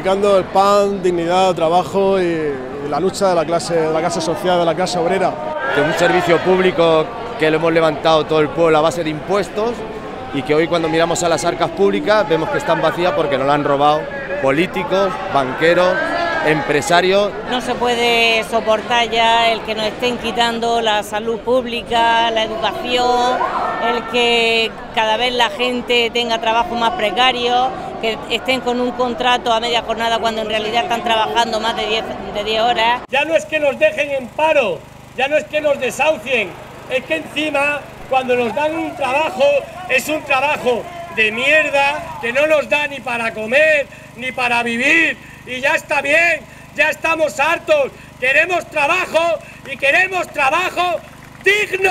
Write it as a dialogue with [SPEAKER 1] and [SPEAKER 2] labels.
[SPEAKER 1] reivindicando el pan, dignidad, trabajo y, la lucha de la clase, de la clase social, de la clase obrera.
[SPEAKER 2] Que es un servicio público que lo hemos levantado todo el pueblo a base de impuestos y que hoy cuando miramos a las arcas públicas vemos que están vacías porque nos la han robado políticos, banqueros, empresarios.
[SPEAKER 3] No se puede soportar ya el que nos estén quitando la salud pública, la educación, el que cada vez la gente tenga trabajo más precario, que estén con un contrato a media jornada cuando en realidad están trabajando más de 10 de 10 horas.
[SPEAKER 4] Ya no es que nos dejen en paro, ya no es que nos desahucien, es que encima cuando nos dan un trabajo es un trabajo de mierda que no nos da ni para comer ni para vivir y ya está bien, ya estamos hartos, queremos trabajo y queremos trabajo digno.